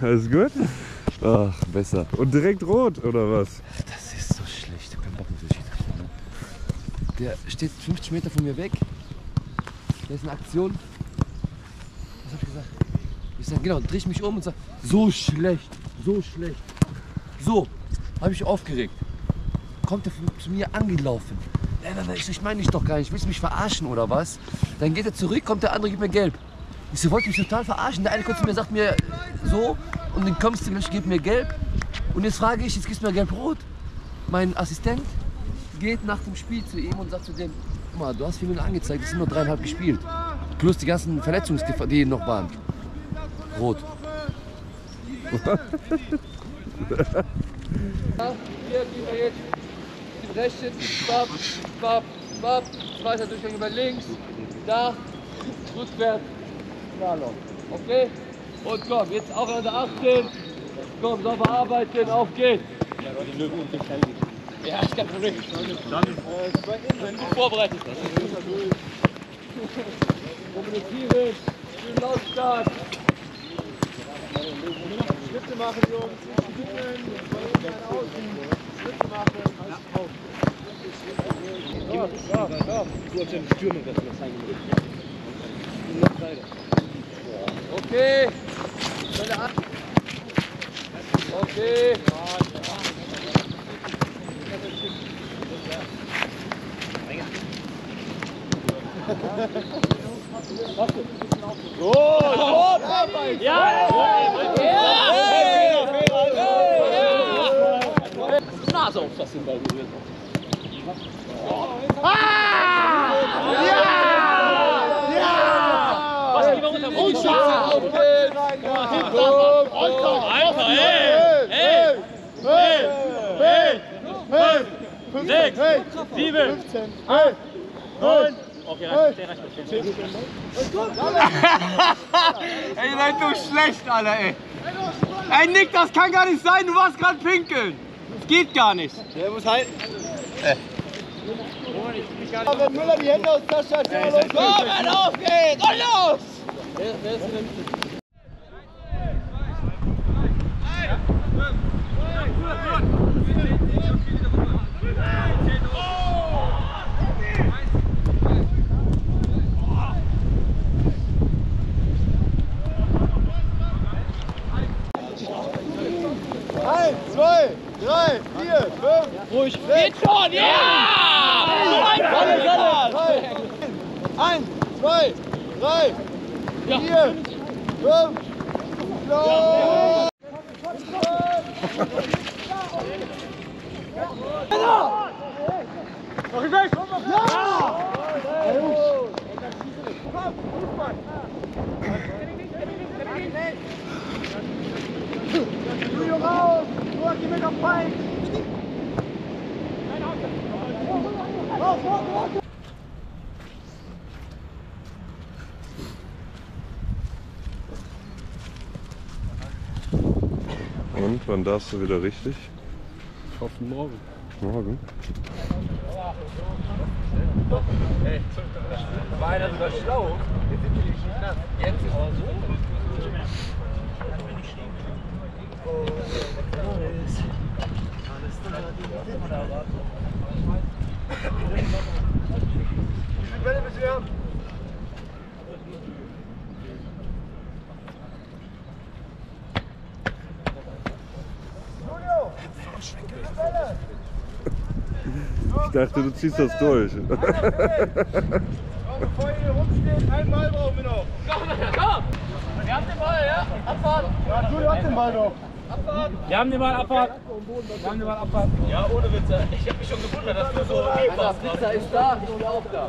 Alles gut? Ach, besser. Und direkt rot, oder was? Das ist so schlecht. Ich hab keinen Bock mit so Schiedsrichter. Ne? Der steht 50 Meter von mir weg. Der ist in Aktion. Was hab ich gesagt? Ich sag, genau, dreh ich mich um und sag, so schlecht, so schlecht. So, habe ich aufgeregt. Kommt er von- zu mir angelaufen. Nein, nein, nein, ich, ich meine dich doch gar nicht. Willst du mich verarschen oder was? Dann geht er zurück, kommt der andere, gibt mir gelb. Ich so, wollte mich total verarschen. Der eine kommt zu mir, sagt mir so und dann kommst du Mensch, gib mir gelb. Und jetzt frage ich, jetzt gibst du mir gelb-rot. Mein Assistent geht nach dem Spiel zu ihm und sagt zu dem, guck mal, du hast vier Minuten angezeigt, es sind nur dreieinhalb gespielt. Plus die ganzen Verletzungsgefahren, die noch waren. Rot. Hier gehen wir jetzt den rechten, bap, bap, bap, zweiter Durchgang über links, da, rückwärts, Slalom. Okay? Und komm, jetzt auch an der 18. Komm, sauber arbeiten, auf geht's. Ja, ist kein Problem. Dann, wenn du vorbereitet bist. Kommunizieren, schön lautstark. Schritte machen, Jungs. Schritte nach außen. Schritte machen. Okay. Schnelle An Okay. Ok. 6, 7, 8, 9. Okay, der reicht mit 10. ey, ihr seid so schlecht, Alter, ey. Ey, Nick, das kann gar nicht sein, du warst gerade pinkeln. Das geht gar nicht. Der muss halten. Äh. Wenn Müller die Hände aus der Tasche hat, ja, los. Komm, auf geht's! Und los! Wer, ist denn? Ruhig. Geht schon, ja! Alles. Eins, zwei, drei, vier, fünf. Los! Noch ein Weg! Ja! Julio raus! Joachim mit auf Fein! Raus, raus, raus! Und wann darfst du wieder richtig? Ich hoffe morgen. Morgen? War einer sogar schlau. Jetzt sind die nicht nass. Jetzt ist aber so. Wie viele Bälle müssen wir haben? Julio! Wie viele Bälle? Ich dachte, du ziehst das durch. Bevor ihr hier rumsteht, einen Ball brauchen wir noch. Komm! Wir haben den Ball, ja? Abfahren! Ja, Julio hat den Ball noch. Wir haben den Ball Abfahrt. Wir haben den Ball Abfahrt. Ja, ohne Witze. Ich hab mich schon gewundert, dass du so Alter, Pizza ist da, ich bin auch da.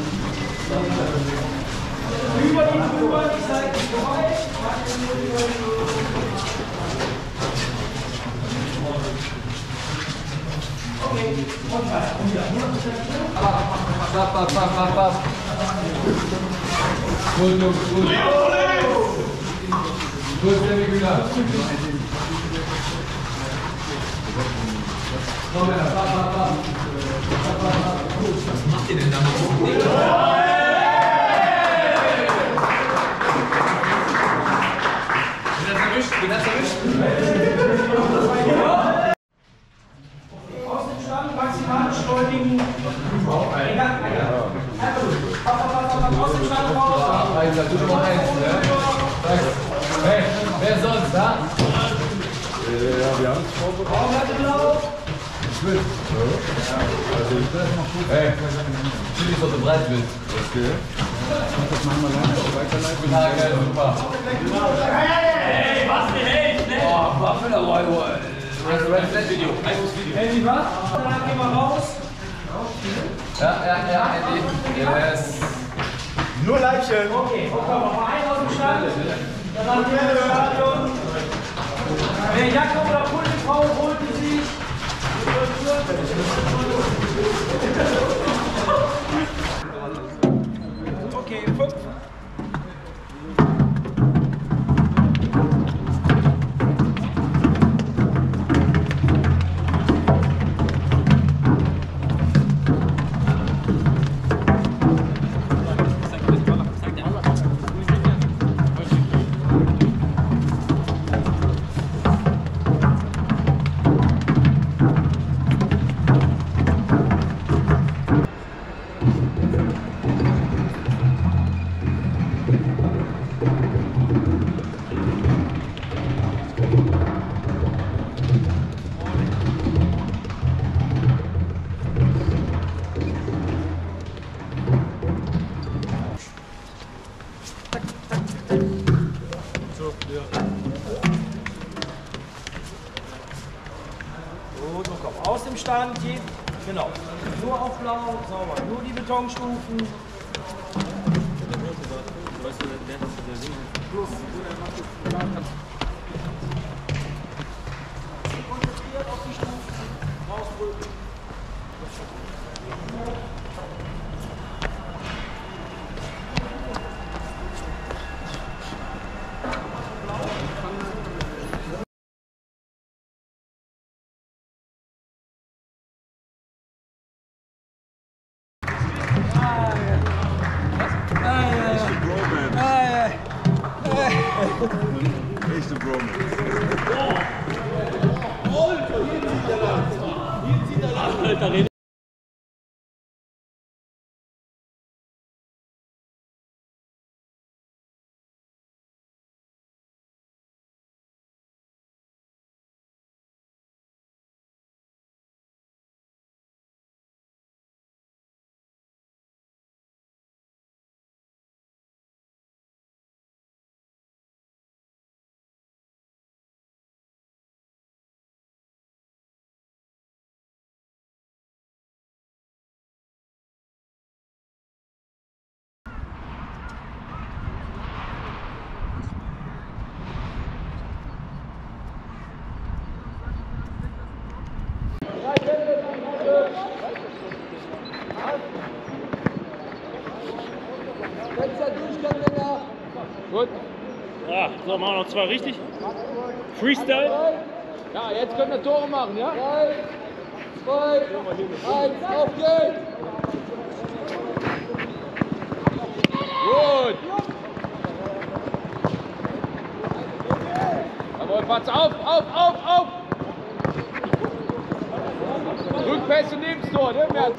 Los, Papp, papp, papp, papp, papp. Gut, Jungs, gut. Gut, sehr regulär. Komm her, papp, papp, papp. Außenstand, maximal beschleunigen. Außenstand raus. Alter, du Nummer eins, ne? Hey, wer sonst, da? Ja, wir haben es vorbereitet. Hey, Chili so bereit wird. Okay. Guten Tag, ey, super. Hey, was die Hälfte? Oh, Waffel, aber, Red Red Flat Video. Andy, was? Danach gehen wir raus. Ja, ja, ja, Andy. Yes. Nur Leibchen. Okay, komm, noch ein aus dem Stand. Danach gehen wir komm. Aus dem Stand, je, genau. Nur auf blau, sauber. Nur die Betonstufen. So, machen wir noch zwei richtig. Freestyle. Ja, jetzt können wir Tore machen, ja? Drei, zwei, eins, auf geht's! Gut! Jawohl, pass auf, auf, auf, auf! Rückpässe neben das Tor, ne? Merz?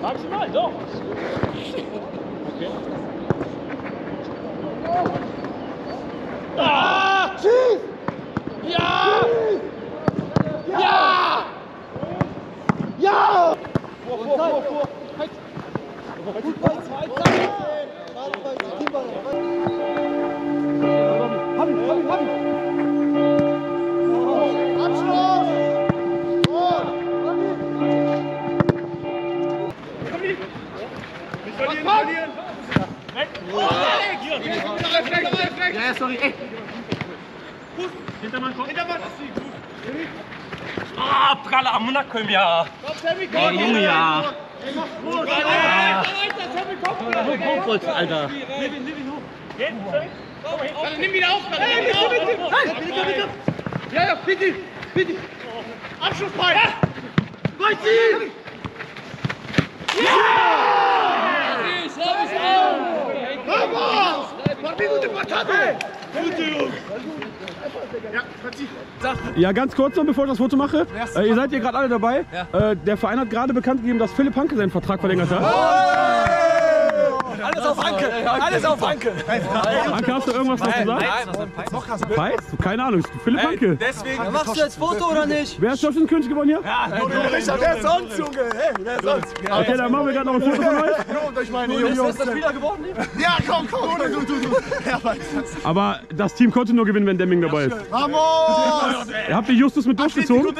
Maximal, doch. Ja! Schieß! Ja! Ja! Ja! Vor, vor, vor, vor! Halt! Gut, bei zwei, zwei! Warte, bei zwei, Kimball! Hab ihn, hab ihn, hab ihn! Abschluss! Komm hin! Wir verlieren, verlieren! Weg! Ja, ja, sorry, ey. Hintermann, komm. Hintermann. Ah, pralle am Monaco, ja. Oh, Junge, ja. Hochholz, Alter. Nimm ihn, nimm ihn hoch. Geht, Nimm ihn auf, Hey, bitte, bitte. bitte, bitte. Ja, ja, bitte, bitte. Abschlussball. Durchziehen. Ja, ganz kurz noch, bevor ich das Foto mache. Äh, ihr seid hier gerade alle dabei. Äh, der Verein hat gerade bekannt gegeben, dass Philipp Hanke seinen Vertrag verlängert hat. Alles auf Anke! Anke! Hast du irgendwas dazu gesagt? Peis? Keine Ahnung, Philipp Hanke. Deswegen. Machst du jetzt Foto oder nicht? Wer ist Torschützenkönig geworden hier? Wer sonst, Junge? Hey, wer sonst? Okay, dann machen wir gerade noch ein Foto von euch. Ich meine, ist das wieder geworden? Ja, komm, komm, du, du, du. Aber das Team konnte nur gewinnen, wenn Demming dabei ist. Vamos! Habt ihr Justus mit durchgezogen?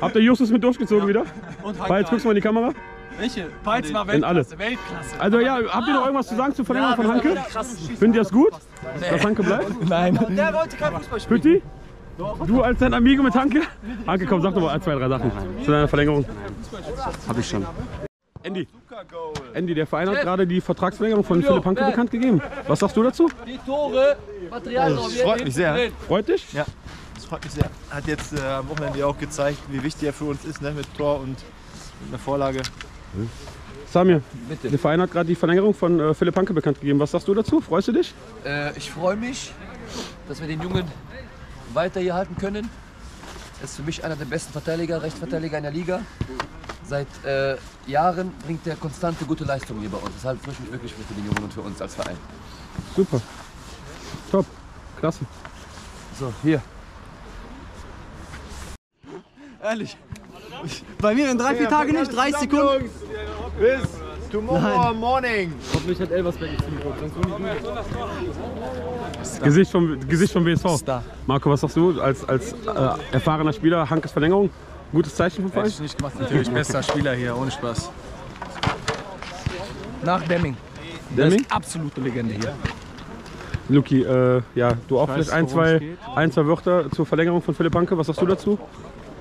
Habt ihr Justus mit durchgezogen wieder? Weil jetzt guckst du mal in die Kamera. Welche? Peitz war. Weltklasse. Weltklasse. Also ja, habt ihr noch irgendwas zu sagen zur Verlängerung von Hanke? Findet ihr das gut, dass Hanke bleibt? Der wollte kein Fußball spielen. Pütti? Du als dein Amigo mit Hanke? Hanke, komm, sag doch mal ein, zwei, drei Sachen zu deiner Verlängerung. Hab ich schon. Andy, Andy, der Verein hat gerade die Vertragsverlängerung von Philipp Hanke bekannt gegeben. Was sagst du dazu? Die Tore, Material Das freut mich sehr. Freut dich? Ja, das freut mich sehr. Hat jetzt äh, am Wochenende auch gezeigt, wie wichtig er für uns ist, ne? mit Tor und mit einer Vorlage. Samir, der Verein hat gerade die Verlängerung von äh, Philipp Hanke bekannt gegeben. Was sagst du dazu? Freust du dich? Äh, ich freue mich, dass wir den Jungen weiter hier halten können. Er ist für mich einer der besten Verteidiger, Rechtsverteidiger in der Liga. Seit äh, Jahren bringt er konstante gute Leistungen hier bei uns. Deshalb freue ich mich wirklich für den Jungen und für uns als Verein. Super. Top. Klasse. So, hier. Ehrlich. Bei mir in drei, vier Tagen nicht, 30 Sekunden. Bis tomorrow morning. Gesicht vom, Gesicht vom WSV. Marco, was sagst du als, als äh, erfahrener Spieler? Hankes Verlängerung? Gutes Zeichen vom Hätte Verein? ich nicht gemacht, natürlich bester Spieler hier, ohne Spaß. Nach Demming. Demming? Absolute Legende hier. Luki, äh, ja, du auch vielleicht ein, zwei, ein, zwei Wörter zur Verlängerung von Philipp Hanke. Was sagst du dazu?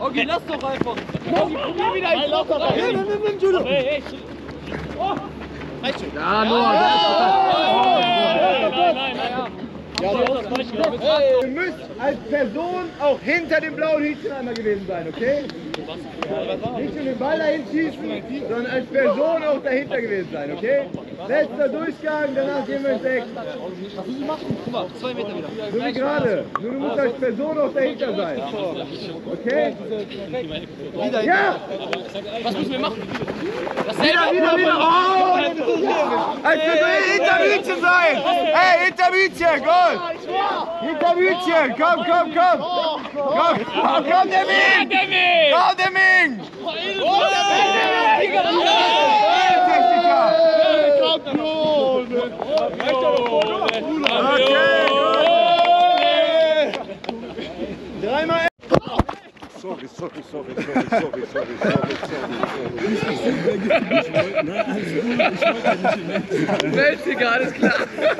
Okay, lass doch einfach. Ihr müsst als Person auch hinter dem blauen Hütchen einmal gewesen sein, okay? Nicht nur den Ball dahin schießen, sondern als Person auch dahinter gewesen sein, okay? Letzter Durchgang, danach gehen wir ins Eck. So wie gerade. Nur du musst als Person auch dahinter sein. Okay? Ja! Was müssen wir machen? Wieder, wieder, wieder! Oh! Als Person hinter Hütchen sein! Hey, hinter Hütchen, Goal! Hinter Hütchen, komm, komm, komm! Komm, komm, komm, der Ming! Komm, der Ming! Dreimal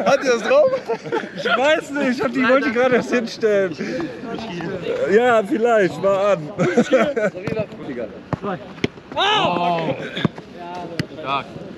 Hat ihr das drauf? Ich weiß nicht, ich die wollte gerade erst hinstellen. Ja, vielleicht, mal an.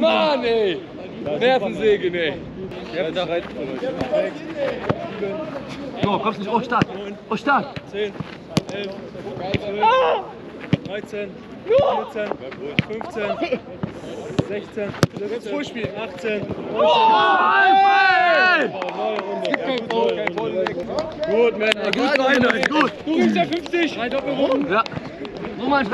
Mann, ey! Nervensäge, ey! So, kommst nicht. Oh, stark. Oh, stark. 10, 11, 12, 13, 14, 15, 16, 17, 18, 19. Gut, Männer. Gut, Leute. Gut. 50. Drei Doppelrunden. Ja. So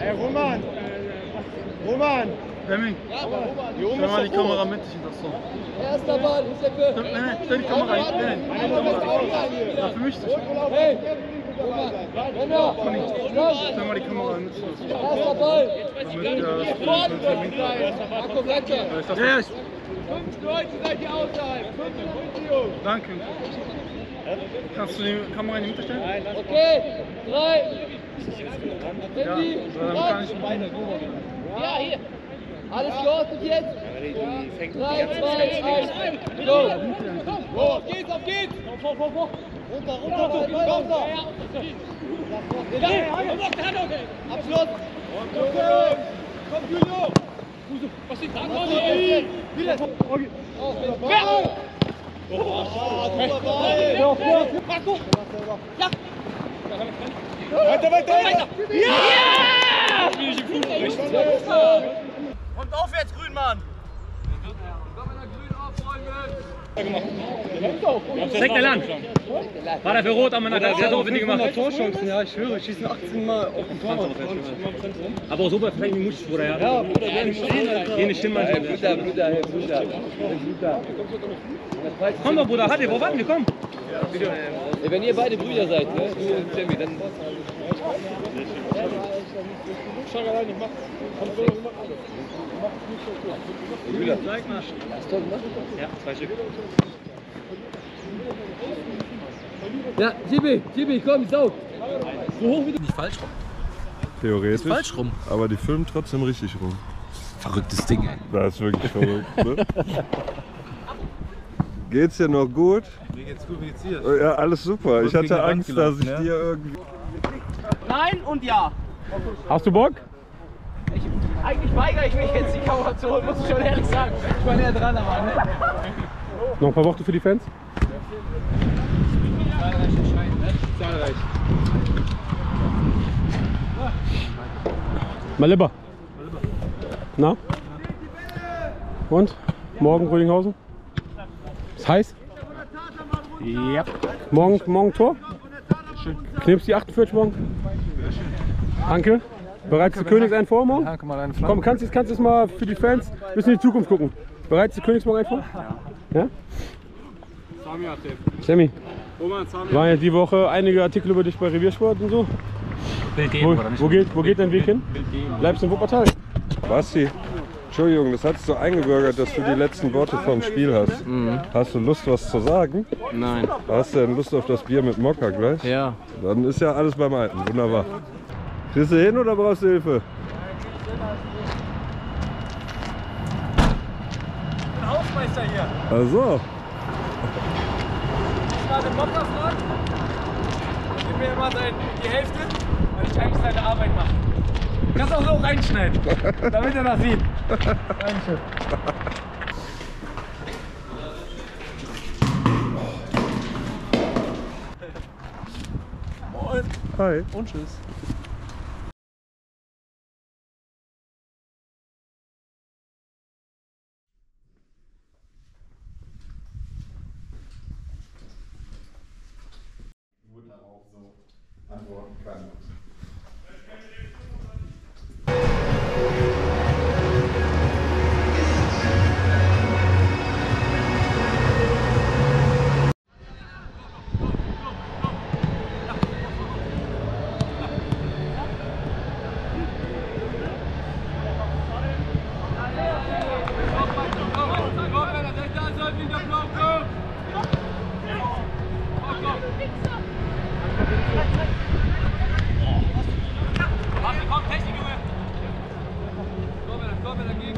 Ey, Roman! Roman! Fleming! Stell mal die Kamera mit, ich das so. Erster Ball, Giuseppe. Nein, nein, stell die Kamera hin. Nein, nein, die Kamera. Ja, für mich. Hey. Männer. Stell mal die Kamera hin. Erster Ball. Damit mit Marco Blanca. Ist das Ja, was? Fünf Leute seid ihr außerhalb. Fünf Jungs. Danke. Kannst du die Kamera in die Mitte stellen? Nein, Okay. Drei. Ja, Handy. dann kann ich Ja, hier. Alles geordnet jetzt? 3, 2, 1, go! Auf geht's, auf geht's! Runter, runter, runter, runter! Abschluss! Komm, Julio! Was liegt da? Wieder! Wer? Marco! Ja! Weiter, weiter, weiter! Kommt aufwärts, Grünmann! Sektor Land. War der für Rot, aber der hat auch die gemacht. Torchancen, ja, ich höre, schießen 18 Mal auf den Torwart. Aber auch super, vielleicht muss Bruder, ja. Ja, Bruder, Hier eine Stimme. Bruder, Bruder, hey, Bruder. Komm doch, Bruder, Hadi, wo warten wir? Komm. Ey, wenn ihr beide Brüder seid, ne? Du und Sammy, dann. Brüder. Hast du toll gemacht? Ja, zwei Stück. Ja, Tibi, Tibi, komm, saug. So hoch wie du. Nicht falsch rum. Theoretisch. Falsch rum. Aber die filmen trotzdem richtig rum. Verrücktes Ding, ey. Das ist wirklich verrückt, ne? Geht's dir noch gut? Mir geht's gut, wie geht's dir? Ja, alles super. Ich hatte Angst, dass ich ja? dir irgendwie. Nein und ja. Hast du Bock? Eigentlich weigere ich mich jetzt, die Kamera zu holen, muss ich schon ehrlich sagen. Ich war näher dran, aber ne? Noch ein paar Worte für die Fans? Zahlreich. Malibba. Na? Und? Morgen Rödinghausen? Ist heiß? Ja. Morgen, morgen Tor? Knipst die 48 morgen? Anke? Bereits die Königsei vor morgen? Danke mal eine Komm, kannst du kannst mal für die Fans ein bisschen in die Zukunft gucken? Bereits die Königsmorgen vor? Ja. Sami hat den. Sammy, Roman, Sami. waren ja die Woche einige Artikel über dich bei Reviersport und so. Geben, Wo, oder nicht? wo, geht, wo geht dein Weg hin? Bleibst du in Wuppertal? Basti, Entschuldigung, das hat sich so eingebürgert, dass du die letzten Worte vom Spiel hast. Hast du Lust, was zu sagen? Nein. Hast du denn Lust auf das Bier mit Mokka gleich? Ja. Dann ist ja alles beim Alten. Wunderbar. Kriegst du hin oder brauchst du Hilfe? Ich bin Hausmeister hier. Also, Ich war den Bocker fragen. Gib mir immer sein, die Hälfte, weil ich eigentlich seine Arbeit mache. Kannst auch so reinschneiden, damit er das sieht. Dankeschön. Hi. Und tschüss.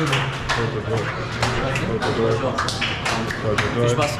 Viel Spaß.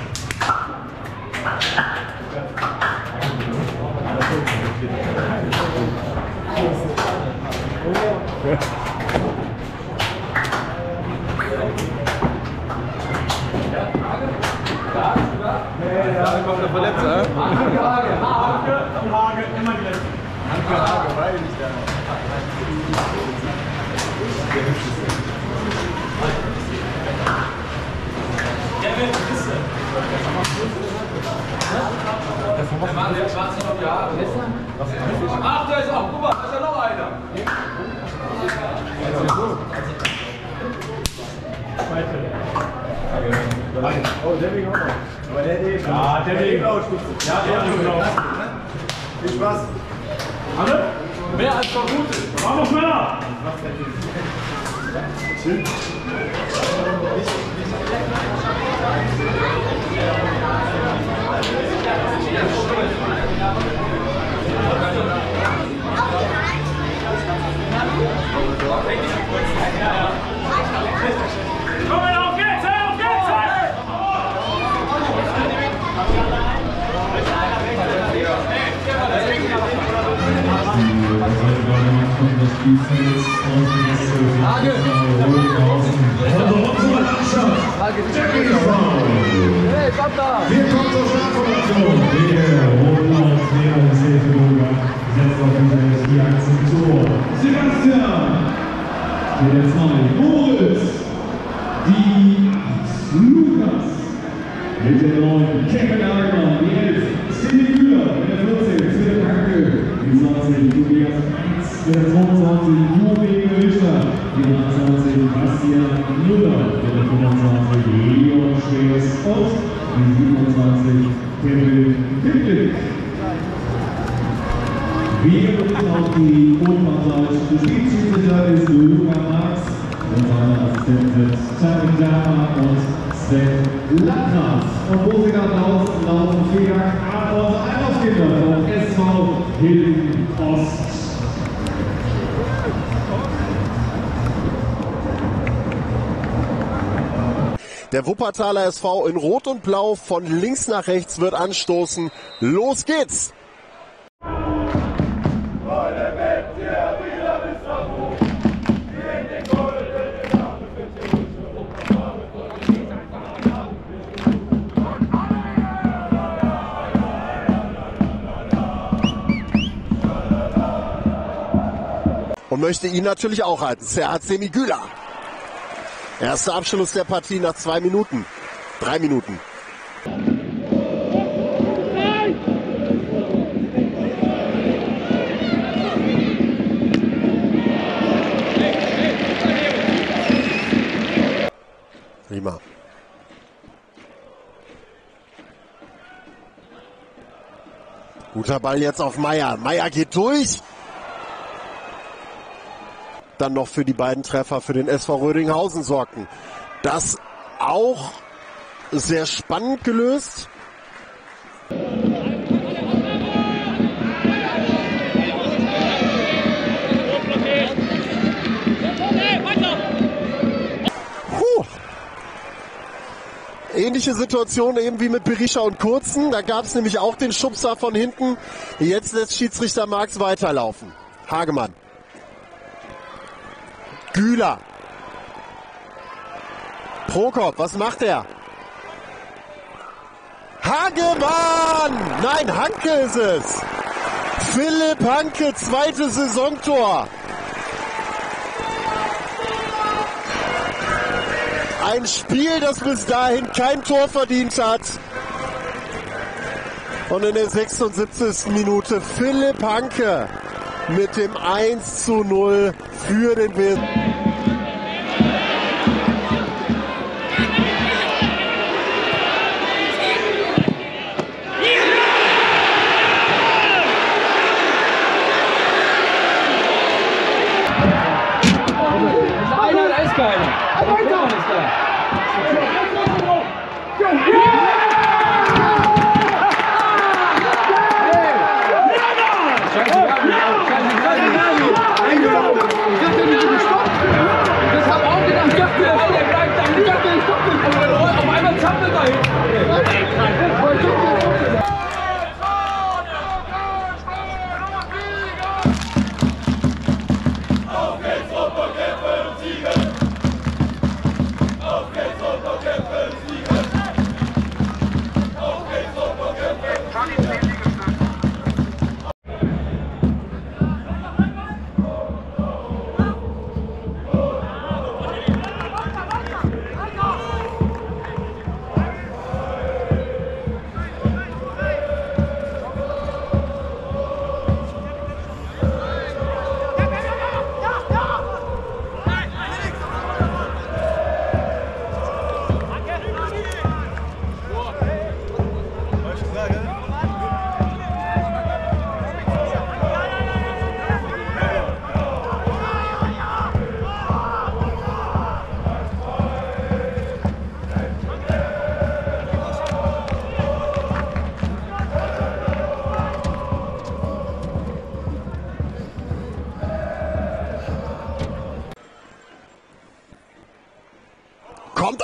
Ach, da ist auch, guck mal, da ist ja noch einer. Oh, der wegen auch noch. Aber der schon. Ja, der wegen auch Spitze. Ja, der hat genau. Viel Spaß. Mehr als vermutet. Vamos, schneller! Komm, Tarin Dama und Sven Landgras. Und draußen laufen, Dank an unsere Einlaufkinder vom SV Hilden Ost. Der Wuppertaler SV in Rot und Blau von links nach rechts wird anstoßen. Los geht's! Und möchte ihn natürlich auch halten. Serhat Semigüla. Erster Abschluss der Partie nach zwei Minuten. Drei Minuten. Prima. Guter Ball jetzt auf Meier. Meier geht durch. Dann noch für die beiden Treffer für den SV Rödinghausen sorgten. Das auch sehr spannend gelöst. Ähnliche Situation eben wie mit Berisha und Kurzen. Da gab es nämlich auch den Schubser von hinten. Jetzt lässt Schiedsrichter Marx weiterlaufen. Hagemann. Güler. Prokop, was macht er? Hagemann! Nein, Hanke ist es. Philipp Hanke, zweites Saisontor. Ein Spiel, das bis dahin kein Tor verdient hat. Und in der 76. Minute Philipp Hanke mit dem 1 zu 0 für den WSV.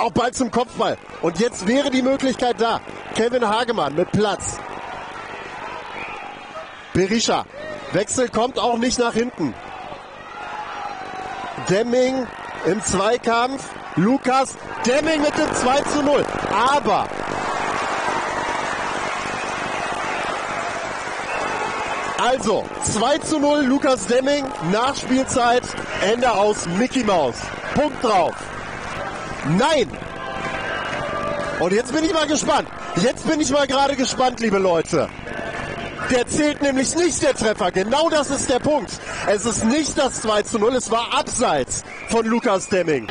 Auch bald zum Kopfball. Und jetzt wäre die Möglichkeit da. Kevin Hagemann mit Platz. Berisha. Wechsel kommt auch nicht nach hinten. Demming im Zweikampf. Lukas Demming mit dem 2 zu 0. Aber Also, 2 zu 0 Lukas Demming, Nachspielzeit, Ende aus Mickey Maus. Punkt drauf. Nein! Und jetzt bin ich mal gespannt. Jetzt bin ich mal gerade gespannt, liebe Leute. Der zählt nämlich nicht der Treffer. Genau das ist der Punkt. Es ist nicht das 2 zu 0, es war abseits von Lukas Demming.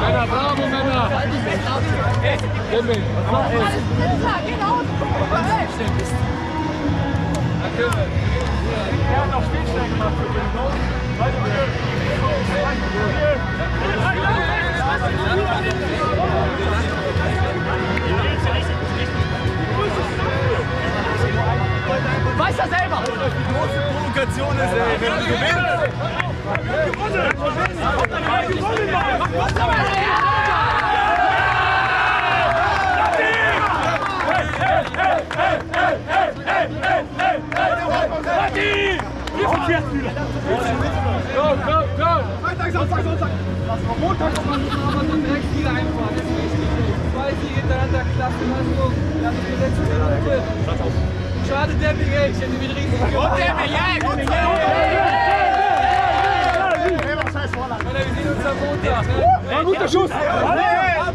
Männer, bravo, Männer! Himmel! Er hat noch Spielstellen gemacht für den Weiter Weiß er selber. Die große Provokation ist, ey, wenn du gewinnst. Samstag, Sonntag. Montag kommt man aber dann direkt wieder einfahren. Zwei Siege hintereinander, klasse Leistung. Dann ist die letzte Minute. Schade, Demming, ey. Ich hätte mich riesig gefreut. Gut, Demming, ja, gut, Männer, wir sehen uns am Montag. ne? War ein guter Schuss. Männer,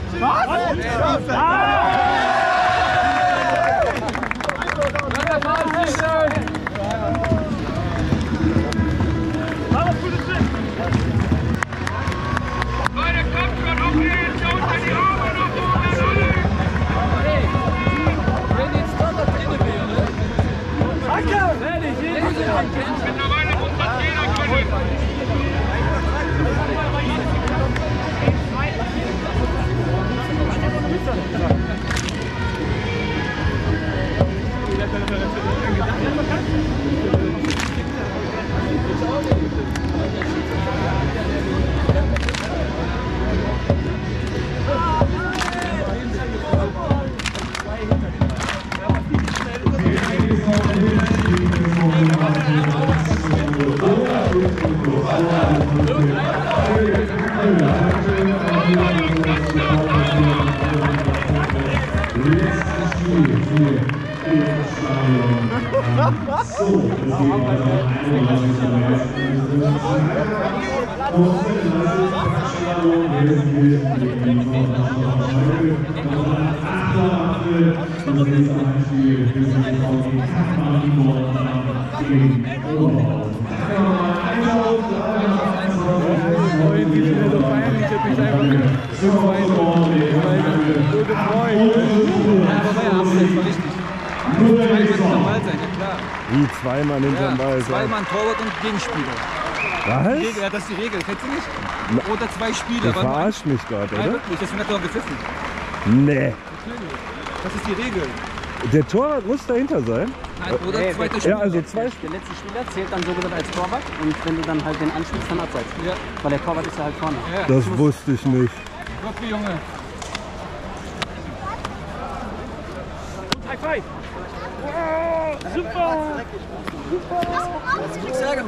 Wie zweimal hinterm Ball. Zweimal Torwart und Gegenspieler. Was? Die Regel, ja, das ist die Regel, kennst du nicht? Oder zwei Spieler. Du verarscht mich gerade, Nein, oder? wirklich, deswegen hat er auch gepfiffen. Nee. Das ist die Regel. Der Torwart muss dahinter sein? Oder Nee, zweiter der- Ja, also zwei Der letzte Spieler zählt dann so gesagt als Torwart und wenn du dann halt den anspielst, dann abseits. Weil der Torwart ist ja halt vorne. Das wusste ich nicht. Rücke, Junge. High five. Wow, super. Jetzt kriegst du Ärger.